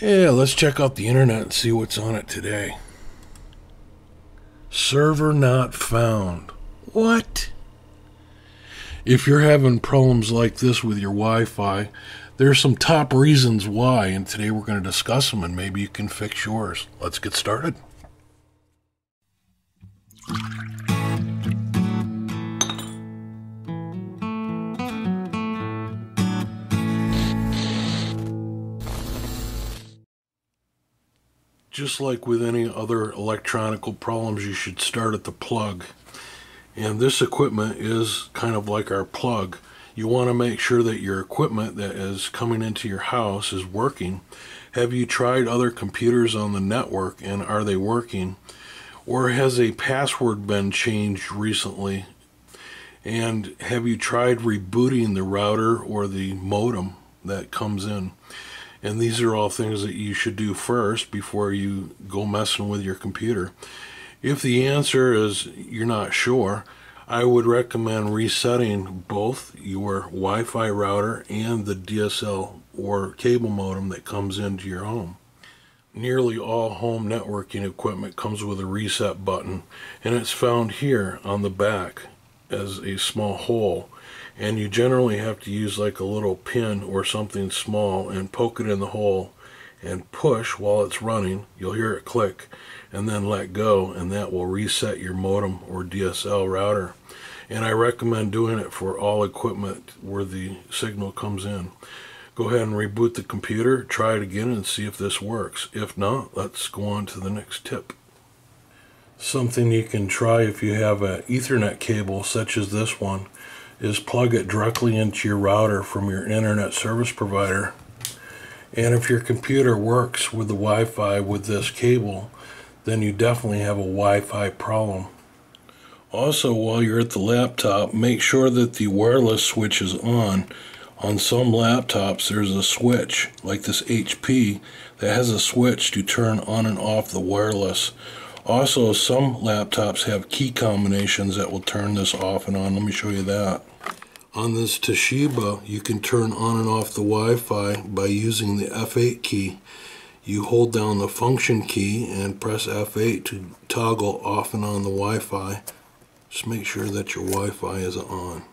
Yeah, let's check out the internet and see what's on it today. Server not found. What? If you're having problems like this with your Wi Fi, there's some top reasons why, and today we're going to discuss them and maybe you can fix yours. Let's get started. Just like with any other electronical problems, you should start at the plug. And this equipment is kind of like our plug. You want to make sure that your equipment that is coming into your house is working. Have you tried other computers on the network and are they working? Or has a password been changed recently? And have you tried rebooting the router or the modem that comes in? And these are all things that you should do first before you go messing with your computer. If the answer is you're not sure, I would recommend resetting both your Wi Fi router and the DSL or cable modem that comes into your home. Nearly all home networking equipment comes with a reset button, and it's found here on the back as a small hole and you generally have to use like a little pin or something small and poke it in the hole and push while it's running. You'll hear it click and then let go and that will reset your modem or DSL router. And I recommend doing it for all equipment where the signal comes in. Go ahead and reboot the computer try it again and see if this works. If not let's go on to the next tip. Something you can try if you have an ethernet cable such as this one is plug it directly into your router from your internet service provider. And if your computer works with the Wi-Fi with this cable, then you definitely have a Wi-Fi problem. Also, while you're at the laptop, make sure that the wireless switch is on. On some laptops, there's a switch, like this HP, that has a switch to turn on and off the wireless. Also, some laptops have key combinations that will turn this off and on. Let me show you that. On this Toshiba, you can turn on and off the Wi-Fi by using the F8 key. You hold down the function key and press F8 to toggle off and on the Wi-Fi. Just make sure that your Wi-Fi is on.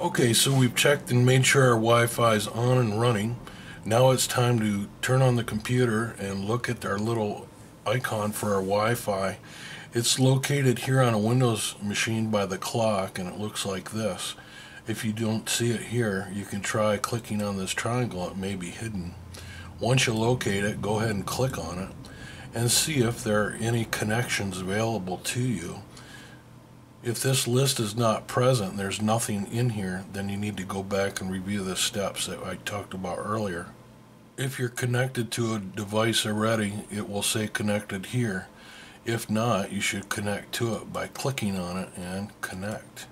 Okay, so we've checked and made sure our Wi-Fi is on and running. Now it's time to turn on the computer and look at our little icon for our Wi-Fi. It's located here on a Windows machine by the clock and it looks like this. If you don't see it here, you can try clicking on this triangle. It may be hidden. Once you locate it, go ahead and click on it and see if there are any connections available to you. If this list is not present, there's nothing in here, then you need to go back and review the steps that I talked about earlier. If you're connected to a device already, it will say connected here. If not, you should connect to it by clicking on it and connect.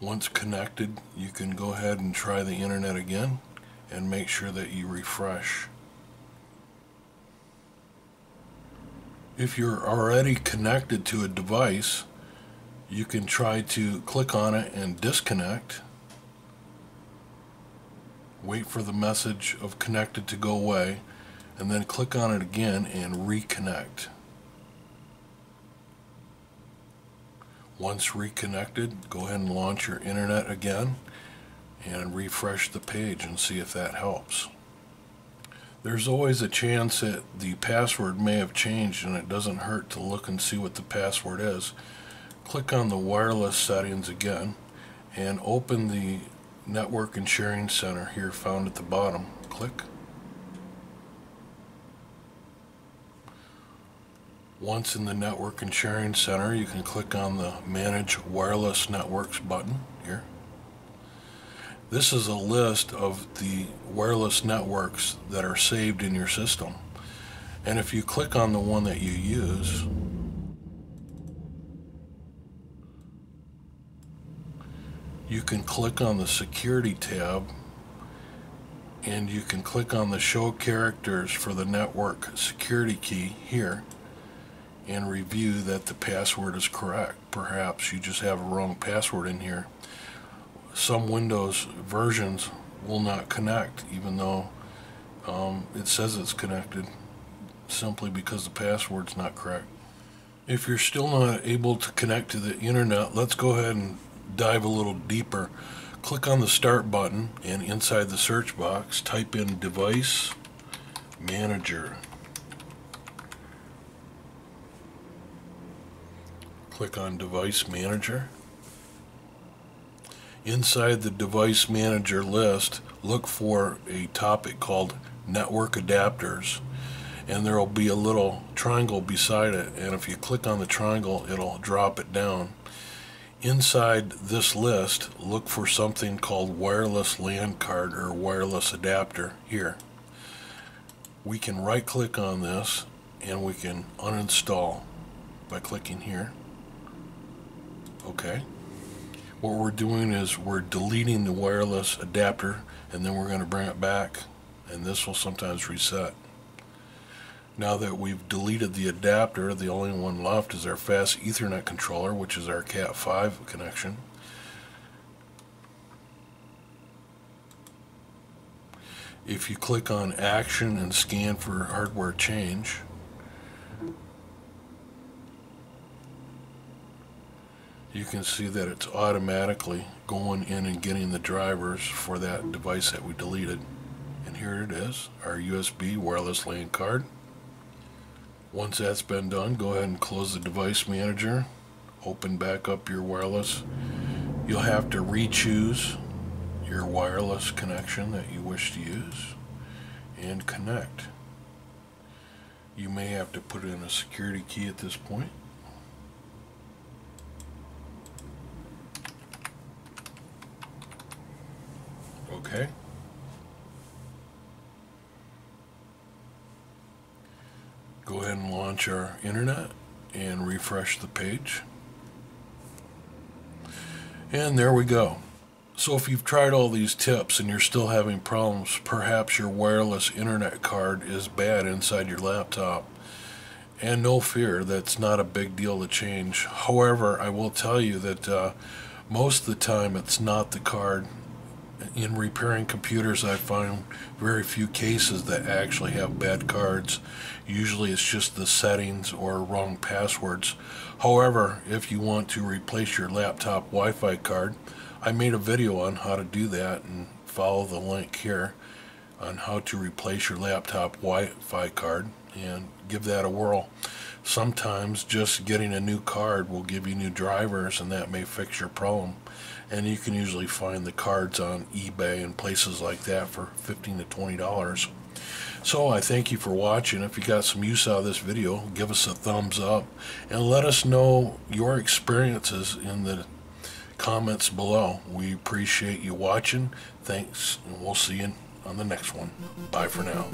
Once connected, you can go ahead and try the internet again and make sure that you refresh. If you're already connected to a device, you can try to click on it and disconnect. Wait for the message of connected to go away and then click on it again and reconnect. Once reconnected, go ahead and launch your internet again and refresh the page and see if that helps. There's always a chance that the password may have changed and it doesn't hurt to look and see what the password is. Click on the wireless settings again and open the network and sharing center here found at the bottom. Click. Once in the Network and Sharing Center, you can click on the Manage Wireless Networks button here. This is a list of the wireless networks that are saved in your system. And if you click on the one that you use, you can click on the Security tab and you can click on the Show Characters for the network security key here and review that the password is correct. Perhaps you just have a wrong password in here. some Windows versions will not connect even though um, it says it's connected simply because the password's not correct. If you're still not able to connect to the internet, let's go ahead and dive a little deeper. Click on the start button and inside the search box type in device manager. Click on device manager. Inside the device manager list, look for a topic called network adapters and there will be a little triangle beside it and if you click on the triangle it'll drop it down. Inside this list look for something called wireless LAN card or wireless adapter here. We can right click on this and we can uninstall by clicking here okay what we're doing is we're deleting the wireless adapter and then we're going to bring it back and this will sometimes reset now that we've deleted the adapter, the only one left is our fast Ethernet controller, which is our Cat5 connection. If you click on Action and scan for hardware change, you can see that it's automatically going in and getting the drivers for that device that we deleted. And here it is, our USB wireless LAN card. Once that's been done, go ahead and close the device manager, open back up your wireless. You'll have to re-choose your wireless connection that you wish to use and connect. You may have to put in a security key at this point. Okay. go ahead and launch our internet and refresh the page. And there we go. So if you've tried all these tips and you're still having problems, perhaps your wireless internet card is bad inside your laptop. And no fear, that's not a big deal to change. However, I will tell you that uh, most of the time it's not the card in repairing computers, I find very few cases that actually have bad cards. Usually it's just the settings or wrong passwords. However, if you want to replace your laptop Wi-Fi card, I made a video on how to do that and follow the link here on how to replace your laptop Wi-Fi card and give that a whirl. Sometimes just getting a new card will give you new drivers and that may fix your problem. And you can usually find the cards on eBay and places like that for 15 to 20 dollars. So I thank you for watching. If you got some use out of this video give us a thumbs up and let us know your experiences in the comments below. We appreciate you watching. Thanks and we'll see you on the next one. Bye for now